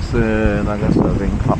是那个手柄靠。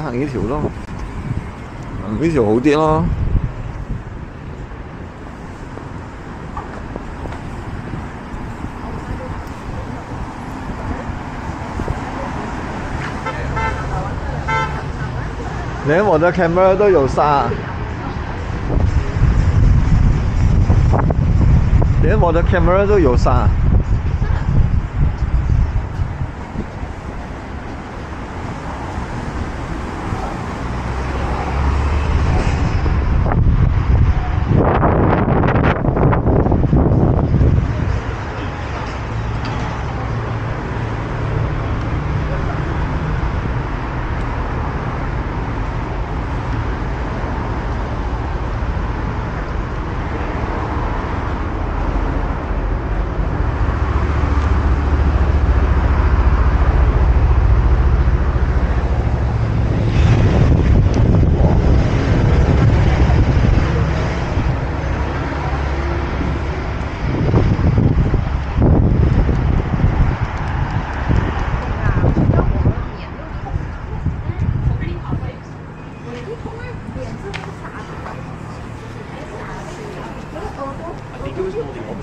还是少咯，比條好点咯。连我的 camera 都有沙，连我的 camera 都有沙。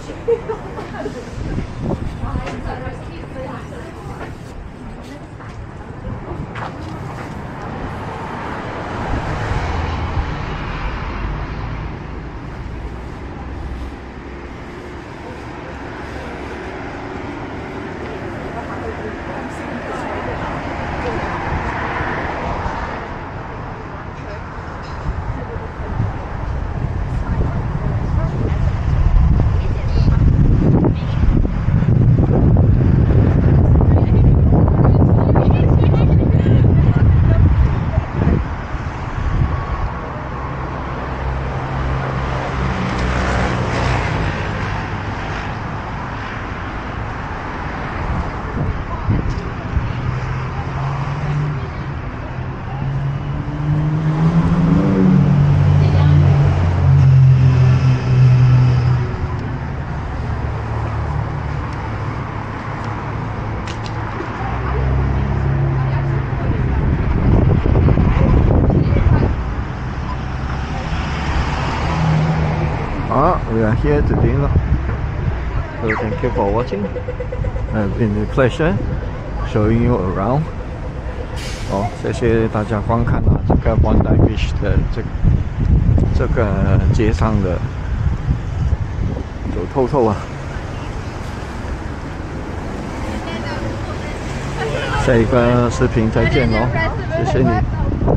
しれない。Here to dinner. So thank you for watching. It's been a pleasure showing you around. 好，谢谢大家观看啊！这个 One Life 的这这个街上的走透透啊！下一个视频再见喽，谢谢你。